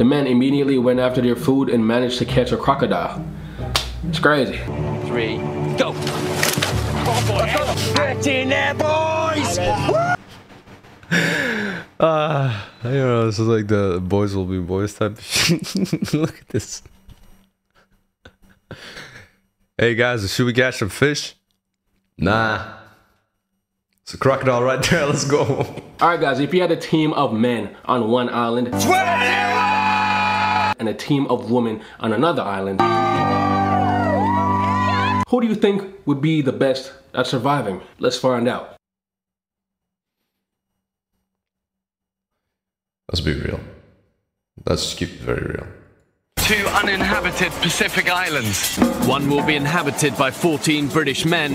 the men immediately went after their food and managed to catch a crocodile. It's crazy. Three, go! Get in there, boys! Uh, you know, this is like the boys will be boys type. Look at this. Hey guys, should we catch some fish? Nah. It's a crocodile right there. Let's go. Alright guys, if you had a team of men on one island and a team of women on another island, who do you think would be the best at surviving? Let's find out. Let's be real. Let's keep it very real. Two uninhabited Pacific islands. One will be inhabited by 14 British men,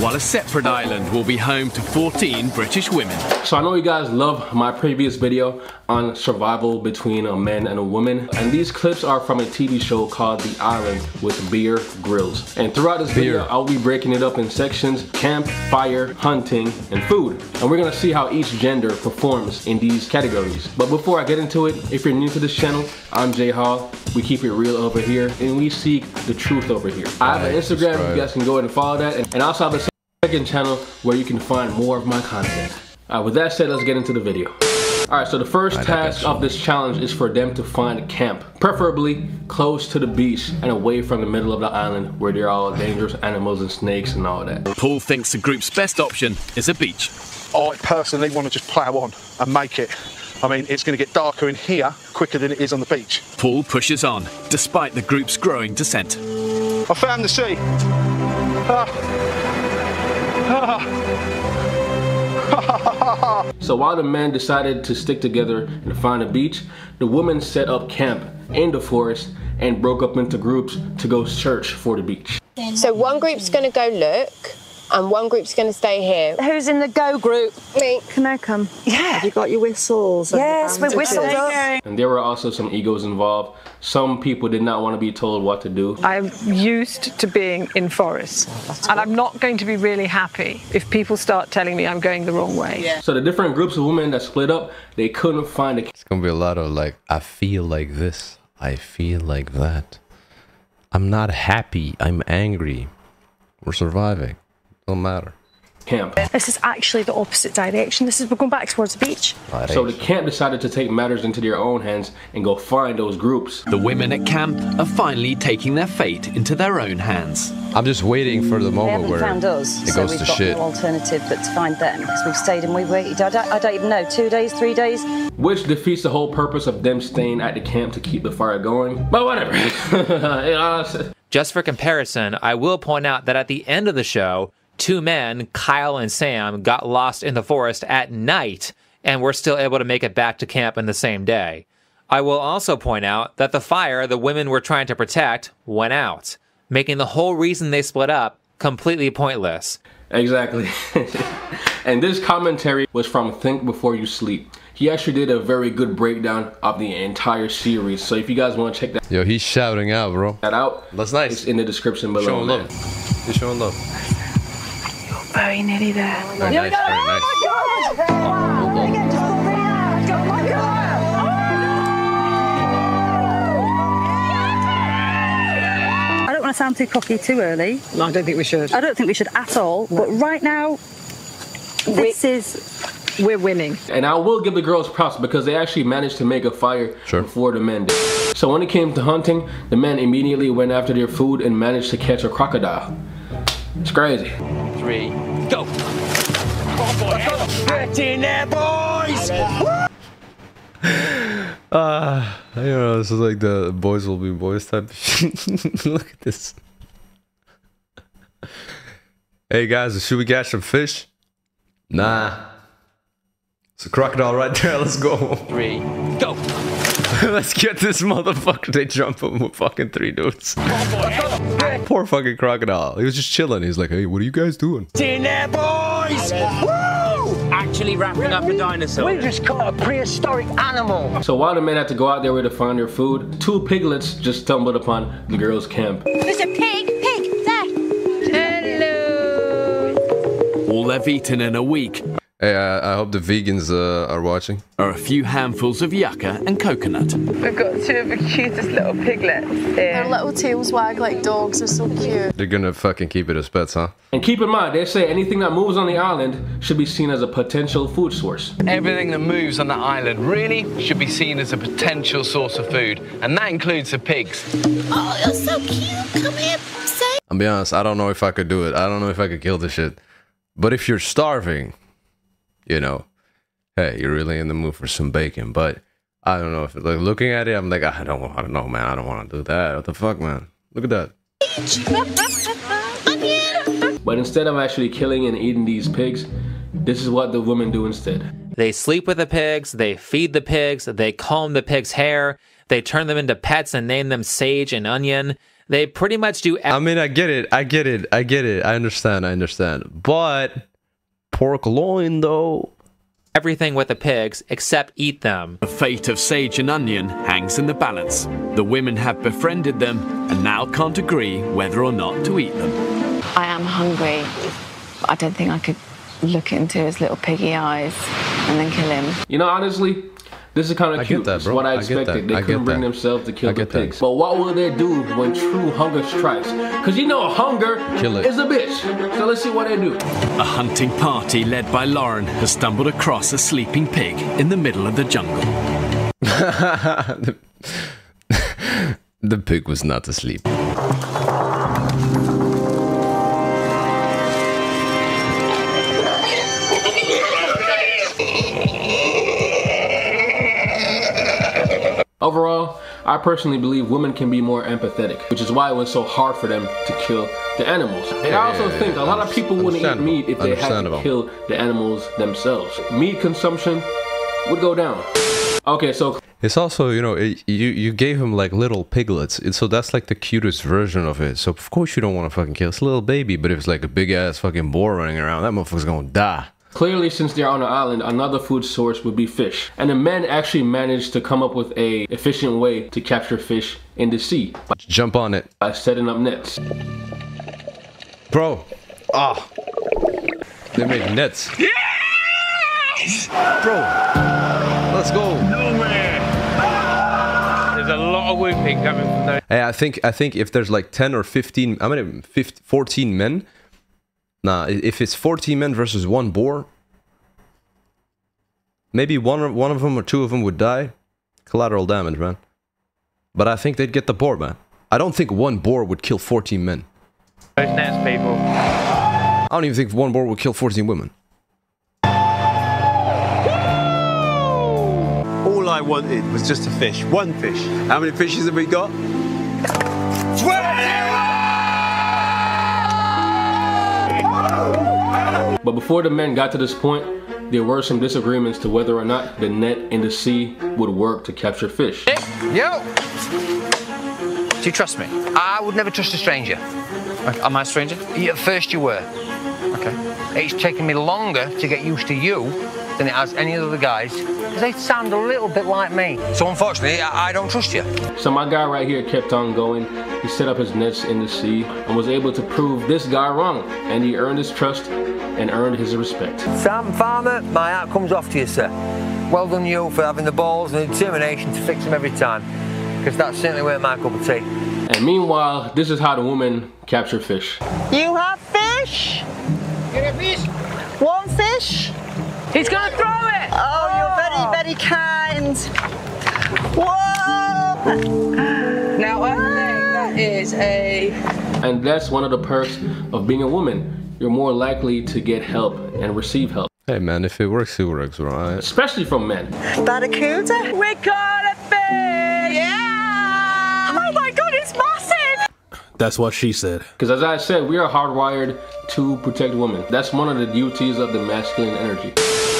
while a separate island will be home to 14 British women. So I know you guys love my previous video on survival between a man and a woman. And these clips are from a TV show called The Island with Bear Grylls. And throughout this video, Beer. I'll be breaking it up in sections, camp, fire, hunting, and food. And we're gonna see how each gender performs in these categories. But before I get into it, if you're new to this channel, I'm Jay Hall. We keep it real over here, and we seek the truth over here. I have an Instagram, subscribe. you guys can go ahead and follow that. And, and I also have a second channel where you can find more of my content. Alright, with that said, let's get into the video. Alright, so the first I task of this challenge is for them to find a camp, preferably close to the beach and away from the middle of the island where there are all dangerous animals and snakes and all that. Paul thinks the group's best option is a beach. I personally want to just plough on and make it. I mean, it's going to get darker in here quicker than it is on the beach. Paul pushes on, despite the group's growing dissent. I found the sea. Ah. So while the men decided to stick together and find a beach, the women set up camp in the forest and broke up into groups to go search for the beach. So one group's going to go look, and one group's going to stay here. Who's in the go group? Me. Can I come? Yeah. Have you got your whistles? Yes, we're bandages? whistled up. And there were also some egos involved. Some people did not want to be told what to do. I'm used to being in forests, and I'm not going to be really happy if people start telling me I'm going the wrong way. Yeah. So the different groups of women that split up, they couldn't find a It's gonna be a lot of like, I feel like this. I feel like that. I'm not happy. I'm angry. We're surviving. Don't matter. camp. This is actually the opposite direction. This is we're going back towards the beach. So the camp decided to take matters into their own hands and go find those groups. The women at camp are finally taking their fate into their own hands. I'm just waiting for the moment haven't where found us, it so goes we've to got shit. no alternative but to find them because we've stayed and we've waited. I don't, I don't even know, two days, three days. Which defeats the whole purpose of them staying at the camp to keep the fire going. But whatever. Just for comparison, I will point out that at the end of the show, two men, Kyle and Sam, got lost in the forest at night and were still able to make it back to camp in the same day. I will also point out that the fire the women were trying to protect went out, making the whole reason they split up completely pointless. exactly. and this commentary was from Think Before You Sleep. He actually did a very good breakdown of the entire series. So if you guys want to check that Yo, he's shouting out, bro. That out, That's nice. it's in the description below. Showing love. He's showing love. Very nearly there. Very nice. Very nice. I don't want to sound too cocky too early. No, I don't think we should. I don't think we should at all. But right now, this is We're winning. And I will give the girls props because they actually managed to make a fire Sure. before the men did. So when it came to hunting, the men immediately went after their food and managed to catch a crocodile. It's crazy. Three, go! Get in there, boys! Uh, you know, this is like the boys will be boys type. Look at this. Hey guys, should we catch some fish? Nah. It's a crocodile right there. Let's go. Three, go! Let's get this motherfucker. They jump him with fucking three dudes. Poor fucking crocodile. He was just chilling. He's like, hey, what are you guys doing? Get in there, boys! Woo! Actually wrapping up a dinosaur. We just caught a prehistoric animal. So while the men had to go out there where to find their food, two piglets just stumbled upon the girls' camp. There's a pig, pig, there. Hello! All they've eaten in a week Hey, I, I hope the vegans uh, are watching. are a few handfuls of yucca and coconut. We've got two of the cutest little piglets Their little tails wag like dogs. They're so cute. They're gonna fucking keep it as pets, huh? And keep in mind, they say anything that moves on the island should be seen as a potential food source. Everything that moves on the island really should be seen as a potential source of food, and that includes the pigs. Oh, you're so cute. Come here. Say. I'll be honest, I don't know if I could do it. I don't know if I could kill this shit. But if you're starving, you know, hey, you're really in the mood for some bacon. But I don't know if like looking at it, I'm like, I don't, I don't know, man. I don't want to do that. What the fuck, man? Look at that. But instead of actually killing and eating these pigs, this is what the women do instead. They sleep with the pigs, they feed the pigs, they comb the pigs' hair, they turn them into pets and name them Sage and Onion. They pretty much do I mean, I get it. I get it. I get it. I understand. I understand. But pork loin, though. everything with the pigs except eat them. The fate of Sage and Onion hangs in the balance. The women have befriended them and now can't agree whether or not to eat them. I am hungry. But I don't think I could look into his little piggy eyes and then kill him. You know, honestly, this is kind of cute. that, It's bro. what I I get expected. that. They I couldn't get bring that. themselves to kill the get that. pigs. But what will they do when true hunger strikes? Because you know hunger Kill it. is a bitch. So let's see what they do. A hunting party led by Lauren has stumbled across a sleeping pig in the middle of the jungle. the, the pig was not asleep. Overall, I personally believe women can be more empathetic, which is why it was so hard for them to kill the animals. And I also yeah, think a lot of people wouldn't eat meat if they had to kill the animals themselves. Meat consumption would go down. Okay, so It's also, you know, it, you you gave him like little piglets, and so that's like the cutest version of it. So of course you don't want to fucking kill. A little baby, but if it's like a big ass fucking boar running around, that motherfucker's gonna die. Clearly, since they're on an island, another food source would be fish. And the men actually managed to come up with a efficient way to capture fish in the sea Jump on it, by setting up nets. bro. Ah, they made nets. Bro, let's go. There's a lot of whooping coming from those. Hey, I think I think if there's like 10 or 15, I mean 15, 14 men. Nah, if it's 14 men versus one boar, maybe one of- one of them or two of them would die. Collateral damage, man. But I think they'd get the boar, man. I don't think one boar would kill 14 men. Those nets, people. I don't even think one boar would kill 14 women. All I wanted was just a fish. One fish. How many fishes have we got? But before the men got to this point, there were some disagreements to whether or not the net in the sea would work to capture fish. Yo! Do you trust me? I would never trust a stranger. Am I a stranger? Yeah, at first you were. Okay. It's taken me longer to get used to you than it has any of the other guys. 'cause They sound a little bit like me. So unfortunately, I I don't trust you. So my guy right here kept on going. He set up his nets in the sea and was able to prove this guy wrong. And he earned his trust and earned his respect. Sam Farmer, my hat comes off to you, sir. Well done you for having the balls and the determination to fix them every time. Because that certainly weren't my cup of tea. And meanwhile, this is how the women capture fish. You have fish? Get a fish? One fish? He's gonna throw it! Oh, you're very, oh. very kind. Whoa! Now I think that is a And that's one of the perks of being a woman. You're more likely to get help and receive help, Hey man, if it works, it works, right? especially from men. Barracuda? We caught a fish! Yeah! Oh my god, it's massive! That's what she said. Because as I said, we are hardwired to protect women. That's one of the duties of the masculine energy.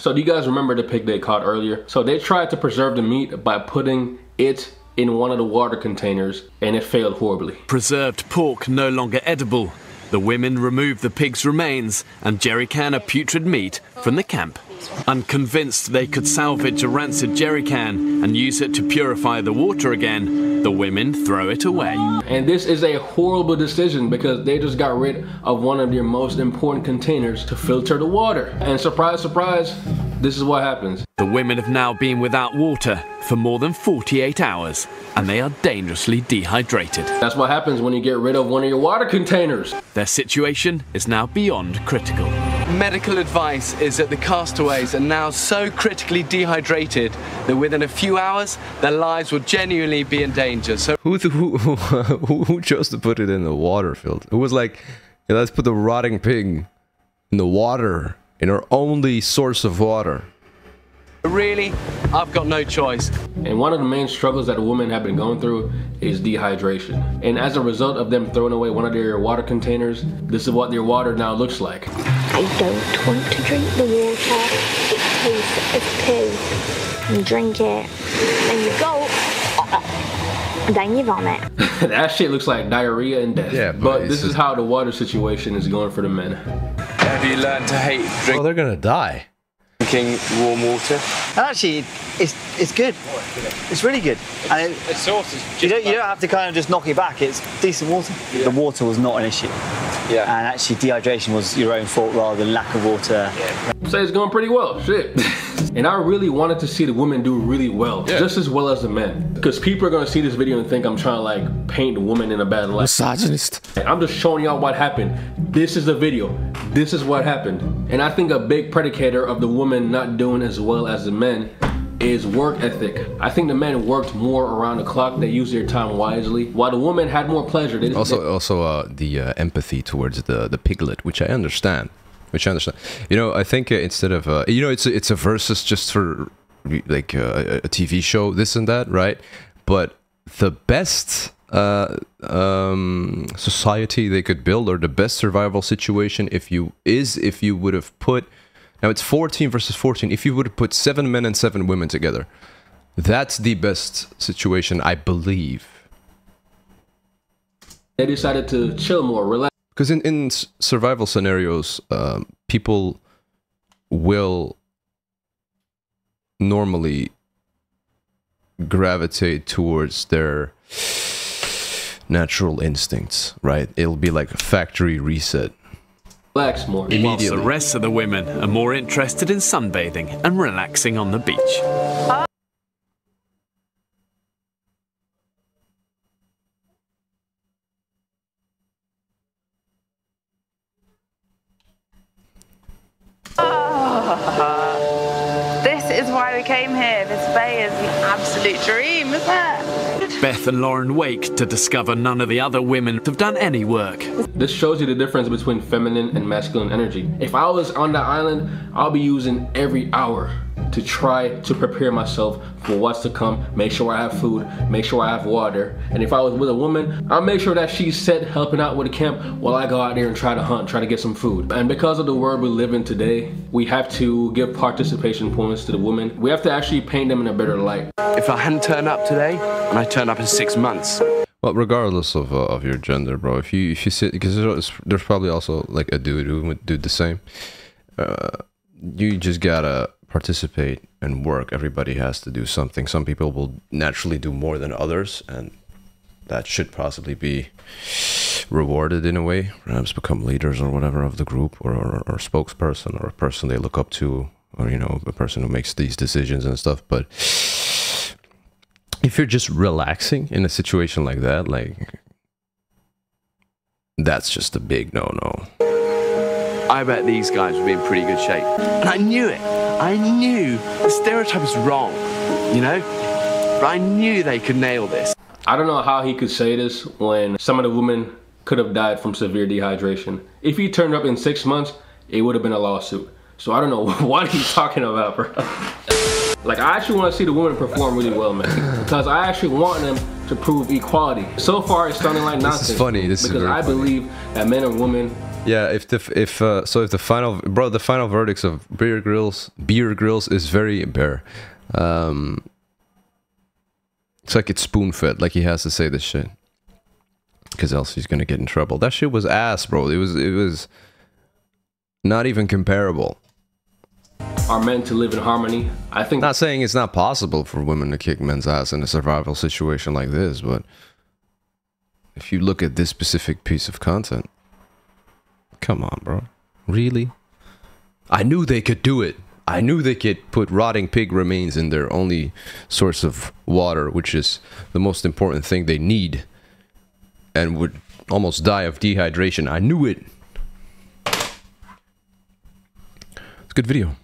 So do you guys remember the pig they caught earlier? So they tried to preserve the meat by putting it in one of the water containers and it failed horribly. Preserved pork no longer edible. The women removed the pig's remains and jerry can a putrid meat from the camp. Unconvinced they could salvage a rancid jerry can and use it to purify the water again, the women throw it away. And this is a horrible decision because they just got rid of one of their most important containers to filter the water. And surprise, surprise, this is what happens. The women have now been without water for more than 48 hours and they are dangerously dehydrated. That's what happens when you get rid of one of your water containers. Their situation is now beyond critical. Medical advice is that the castaways are now so critically dehydrated that within a few hours their lives will genuinely be in danger. So Who, th- who, who, who chose to put it in the water field? Who was like, "Yeah, let's put the rotting pig in the water, in our only source of water. really, I've got no choice. And one of the main struggles that the women have been going through is dehydration. And as a result of them throwing away one of their water containers, this is what their water now looks like. I don't want to drink the water. It tastes of poo. You drink it, then you go, and then you vomit. that shit looks like diarrhea and death. Yeah, but, but this is how the water situation is going for the men. Have you learned to hate drinking? Oh, they're gonna die. drinking warm water? And actually, it's it's good. It's really good. And it, The sauce is you don't you don't have to kind of just knock it back. It's decent water. The water was not an issue. Yeah. And actually, dehydration was your own fault rather than lack of water. Yeah. Say it's going pretty well. Shit. and I really wanted to see the women do really well, just as well as the men. Because people are gonna see this video and think I'm trying to like paint the woman in a bad light. Misogynist. I'm just showing y'all what happened. This is the video. This is what happened. And I think a big predicator of the women not doing as well as the men is work ethic. I think the men worked more around the clock. They used their time wisely, while the women had more pleasure. They, Also, also uh, the uh, empathy towards the the piglet, which I understand, which I understand. You know, I think uh, instead of uh, you know, it's a, it's a versus just for like uh, a TV show, this and that, right? But the best uh, um, society they could build, or the best survival situation, if you is if you would have put now it's 14 versus 14. If you would put seven men and seven women together, that's the best situation, I believe. they decided to chill more, relax. because in, in survival scenarios um, people will normally gravitate towards their natural instincts right it'll be like a factory reset Relax more. Whilst the rest of the women are more interested in sunbathing and relaxing on the beach. Ah. This is why we came here. This bay is an absolute dream, isn't it? Beth and Lauren wake to discover none of the other women have done any work. This shows you the difference between feminine and masculine energy. If I was on that island, I'll be using every hour to try to prepare myself for what's to come, make sure I have food, make sure I have water. And if I was with a woman, I'll make sure that she's set helping out with the camp while I go out there and try to hunt, try to get some food. And because of the world we live in today, we have to give participation points to the women. We have to actually paint them in a better light. If I hadn't turned up today, and I turned up in six months, well regardless of uh, of your gender bro if you if you sit because there's, there's probably also like a dude who would do the same uh, you just gotta participate and work everybody has to do something some people will naturally do more than others and that should possibly be rewarded in a way perhaps become leaders or whatever of the group or, or, or spokesperson or a person they look up to or you know a person who makes these decisions and stuff but if you're just relaxing in a situation like that like that's just a big no-no I bet these guys would be in pretty good shape. And I knew it. I knew the stereotype was wrong, you know? But I knew they could nail this. I don't know how he could say this when some of the women could have died from severe dehydration. If he turned up in six months, it would have been a lawsuit. So I don't know what he's talking about, bro. like, I actually want to see the women perform really well, man. Because I actually want them to prove equality. So far, it's sounding like This is funny, this is because very I funny. believe that men and women Yeah, if the if uh, so if the final bro the final verdicts of Bear Grylls Bear Grylls is very bare. Um, it's like it's spoon fed. Like he has to say this shit because else he's gonna get in trouble. That shit was ass, bro. It was it was not even comparable. are meant to live in harmony. I think Not saying it's not possible for women to kick men's ass in a survival situation like this, but if you look at this specific piece of content, come on, bro. Really? I knew they could do it. I knew they could put rotting pig remains in their only source of water, which is the most important thing they need, and would almost die of dehydration. I knew it. It's a good video.